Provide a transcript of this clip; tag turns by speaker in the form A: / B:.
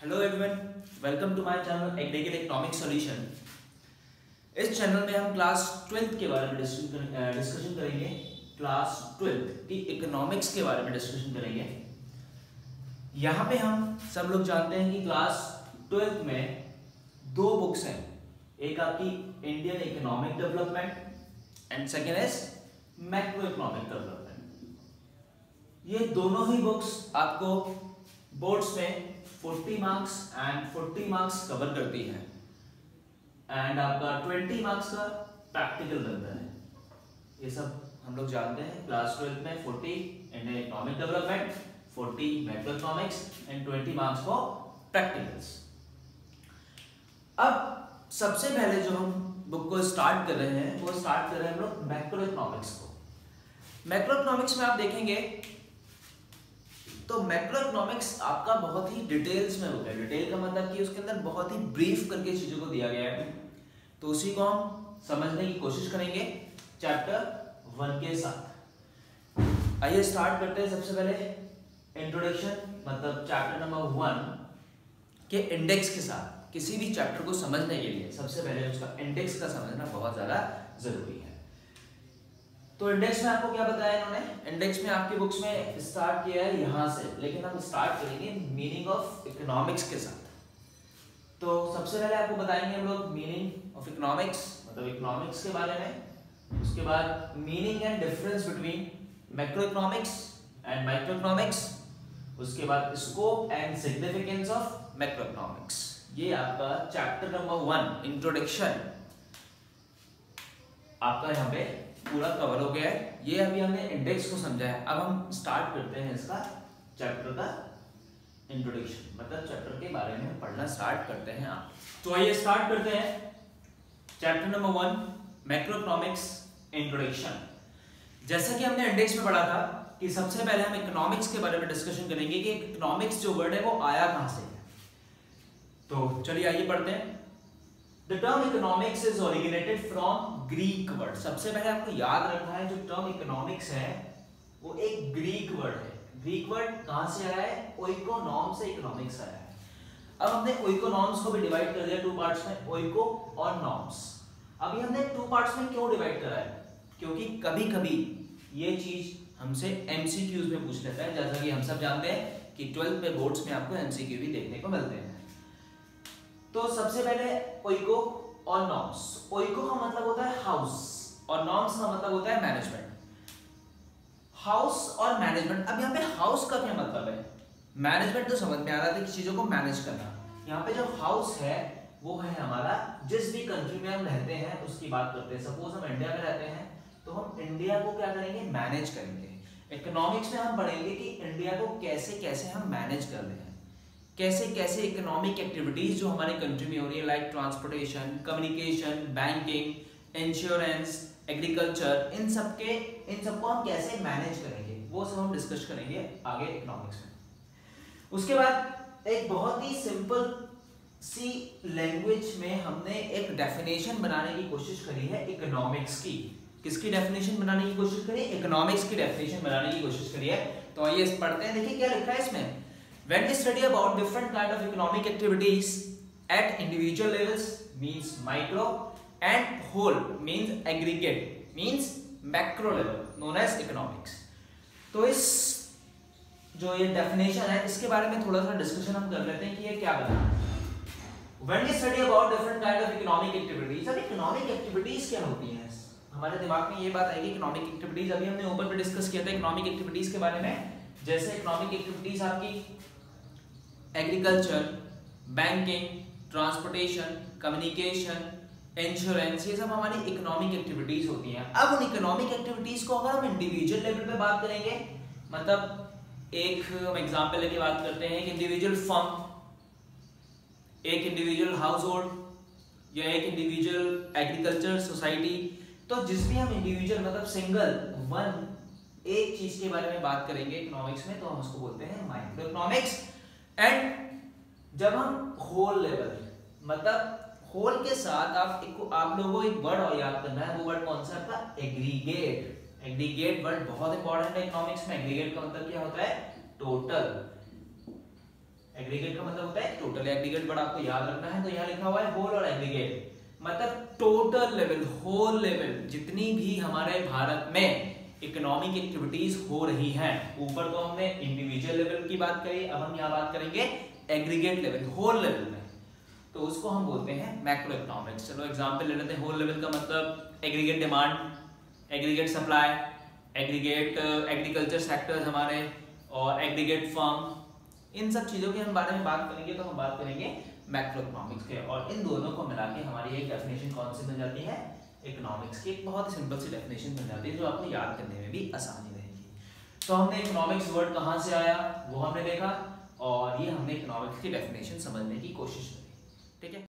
A: Hello everyone welcome to my channel aggregate economic solution इस channel में हम class twelfth के बारे में डिस्कशन करेंगे। क्लास ट्वेल्थ की इकोनॉमिक्स के बारे में डिस्कशन करेंगे। यहाँ पे हम सब लोग जानते हैं कि क्लास ट्वेल्थ में दो बुक्स हैं। एक आपकी Indian economic development and second is macro economic development ये दोनों ही बुक्स आपको बोर्ड्स में 40 मार्क्स एंड 40 मार्क्स कवर करती है। एंड आपका 20 मार्क्स का प्रैक्टिकल बनता है। ये सब हम लोग जानते हैं। क्लास ट्वेल्थ में 40 Indian economic development 40 macro economics and 20 marks for practicals अब सबसे पहले जो हम बुक को स्टार्ट कर रहे हैं, वो स्टार्ट कर रहे हैं हम लोग मैक्रो इकोनॉमिक्स को। मैक्रो इकोनॉमिक्स में आप देखेंगे तो मैक्रो इकोनॉमिक्स आपका बहुत ही डिटेल्स में होता है। डिटेल का मतलब कि उसके अंदर बहुत ही ब्रीफ करके चीज़ों को दिया गया है। तो उसी को हम समझने की कोशिश करेंगे चैप्टर वन के साथ। आइए स्टार्ट करते हैं सबसे पहले इंट्रोडक्शन मतलब चैप्टर नंबर वन के इंडेक्स के साथ, किसी भी चैप्टर को समझने के लिए सबसे पहले उसका इंडेक्स का समझना बहुत ज़्यादा ज़रूरी है। तो इंडेक्स में आपको क्या बताया इन्होंने? इंडेक्स में आपकी बुक्स में स्टार्ट किया है यहाँ से, लेकिन हम स्टार्ट करेंगे मीनिंग ऑफ़ इकोनॉमिक्स के साथ। तो सबसे पहले आपको बताएँगे हम लोग मीनिंग ऑफ़ इकोनॉमिक्स मतलब इकोनॉमिक्स के बारे में। उसके बाद meaning and difference between macro economics and micro economics उसके बाद scope and significance of macro economics ये आपका चैप्टर नंबर वन इंट्रोडक्शन आपका यहाँ पे पूरा कवर हो गया है। ये अभी हमने इंडेक्स को समझा है। अब हम स्टार्ट करते हैं इसका चैप्टर का इंट्रोडक्शन मतलब चैप्टर के बारे में पढ़ना स्टार्ट करते हैं आप। तो आइए स्टार्ट करते हैं। Chapter number one macroeconomics introduction जैसा कि हमने इंडेक्स में पढ़ा था कि सबसे पहले हम इकोनॉमिक्स के बारे में डिस्कशन करेंगे कि इकोनॉमिक्स जो वर्ड है वो आया कहाँ से तो चलिए आइए पढ़ते हैं। The term economics is originated from Greek word. सबसे पहले आपको याद रखना है, जो term economics है, वो एक Greek word है. Greek word कहाँ से आया है? Oikonom से economics आया है. अब हमने oikonoms को भी डिवाइड कर दिया टू पार्ट्स में oiko और norms. अभी हमने टू पार्ट्स में क्यों डिवाइड करा है? क्योंकि कभी कभी ये चीज़ हमसे एमसीक्यूज में पूछ लेता है जैसा कि हम सब जानते हैं कि ट्वेल्थ में बोर्ड्स में आपको एमसीक्यू भी देखने को मिलते हैं तो सबसे पहले ओइको और नॉर्म्स। ओइको का मतलब होता है हाउस और नॉर्म्स का मतलब होता है मैनेजमेंट। हाउस और मैनेजमेंट, अब यहाँ पे हाउस का क्या मतलब है? मैनेजमेंट तो समझ में आ रहा था कि चीज़ों को मैनेज करना। यहाँ पे जो हाउस है, वो है हमारा, जिस भी कंट्री में हम रहते हैं, उसकी बात करते हैं। सपोज़ हम इंडिया में रहते हैं तो हम इंडिया को क्या करेंगे? मैनेज करेंगे। इकोनॉमिक्स में हम पढ़ेंगे कि इंडिया को कैसे कैसे हम मैनेज कर रहे हैं। कैसे कैसे इकोनॉमिक एक्टिविटीज़ जो हमारे कंट्री में हो रही है like transportation communication banking insurance agriculture इन सब के इन सबको हम कैसे मैनेज करेंगे, वो सब हम डिस्कस करेंगे आगे इकोनॉमिक्स में। उसके बाद एक बहुत ही सिंपल सी लैंग्वेज में हमने एक डेफिनेशन बनाने की कोशिश करी है इकोनॉमिक्स की। किसकी डेफिनेशन बनाने की कोशिश करी? इकोनॉमिक्स की डेफिनेशन बनाने की कोशिश करी है। तो आइए पढ़ते हैं। देखिए क्या लिखा है इसमें? When we study about different kind of economic activities at individual levels means micro and whole means aggregate means macro level known as economics. तो इस जो ये डेफिनेशन है इसके बारे में थोड़ा सा डिस्कशन हम कर लेते हैं कि ये क्या बना When we study about different kind of economic activities, अब economic activities क्या होती हैं हमारे दिमाग में ये बात आएगी इकोनॉमिक एक्टिविटीज़ अभी हमने ऊपर पे डिस्कस किया था इकोनॉमिक एक्टिविटीज़ के बारे में जैसे इकोनॉमिक एक्टिविटीज़ आपकी agriculture banking transportation communication insurance ये सब हमारी इकोनॉमिक एक्टिविटीज़ होती हैं। अब उन इकोनॉमिक एक्टिविटीज़ को अगर हम इंडिविजुअल लेवल पे बात करेंगे मतलब एक, हम एग्जांपल लेके बात करते हैं, एक इंडिविजुअल फर्म एक इंडिविजुअल हाउस होल्ड या एक इंडिविजुअल एग्रीकल्चर सोसाइटी तो जिस भी हम इंडिविजुअल मतलब सिंगल वन एक चीज़ के बारे में बात करेंगे इकोनॉमिक्स में तो हम उसको बोलते हैं माइक्रो इकोनॉमिक्स एंड जब हम होल लेवल मतलब होल के साथ आप एक आप लोगों को एक वर्ड और याद करना है, वो वर्ड कौन सा आपका? एग्रीगेट एग्रीगेट वर्ड बहुत इंपॉर्टेंट है इकोनॉमिक्स में। एग्रीगेट का मतलब क्या होता है? टोटल एग्रीगेट का मतलब होता है टोटल एग्रीगेट बट आपको याद रखना है तो यहाँ लिखा हुआ है होल और एग्रीगेट मतलब टोटल लेवल होल लेवल जितनी भी हमारे भारत में इकोनॉमिक एक्टिविटीज़ हो रही हैं। ऊपर तो हमने इंडिविजुअल लेवल की बात करी, अब हम यहाँ बात करेंगे एग्रीगेट लेवल होल लेवल में। तो उसको हम बोलते हैं मैक्रो इकोनॉमिक्स चलो एग्जांपल ले लेते हैं। होल लेवल का मतलब aggregate demand aggregate supply aggregate agriculture sectors हमारे, और एग्रीगेट फर्म इन सब चीज़ों के हम बारे में बात करेंगे तो हम बात करेंगे मैक्रो इकोनॉमिक्स के। और इन दोनों को मिला के हमारी एक डेफिनेशन कौन सी बन जाती है? इकोनॉमिक्स की एक बहुत ही सिंपल सी डेफिनेशन बन जाती है जो आपको याद करने में भी आसानी रहेगी। तो हमने इकोनॉमिक्स वर्ड कहाँ से आया? वो हमने देखा और ये हमने इकोनॉमिक्स की डेफिनेशन समझने की कोशिश करी। ठीक है?